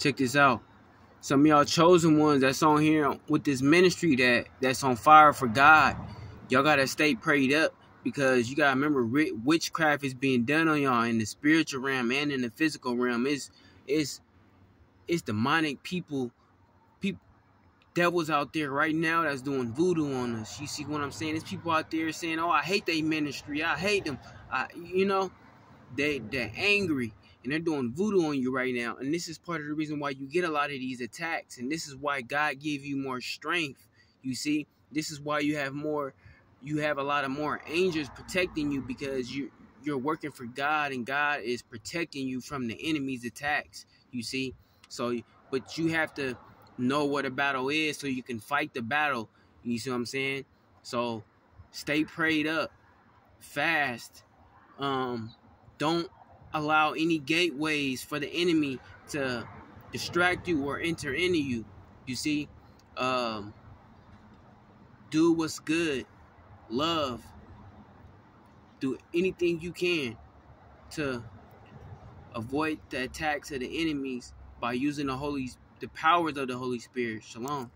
check this out. Some y'all chosen ones that's on here with this ministry that that's on fire for God. Y'all gotta stay prayed up because you gotta remember witchcraft is being done on y'all in the spiritual realm and in the physical realm. It's it's it's demonic people, people devils out there right now that's doing voodoo on us. You see what I'm saying? There's people out there saying, "Oh, I hate their ministry. I hate them." I, you know, they they're angry and they're doing voodoo on you right now. And this is part of the reason why you get a lot of these attacks. And this is why God gave you more strength. You see, this is why you have more, you have a lot of more angels protecting you because you you're working for God and God is protecting you from the enemy's attacks. You see, so but you have to know what a battle is so you can fight the battle. You see what I'm saying? So stay prayed up, fast. Um, don't allow any gateways for the enemy to distract you or enter into you. You see, um, do what's good, love, do anything you can to avoid the attacks of the enemies by using the Holy, the powers of the Holy Spirit. Shalom.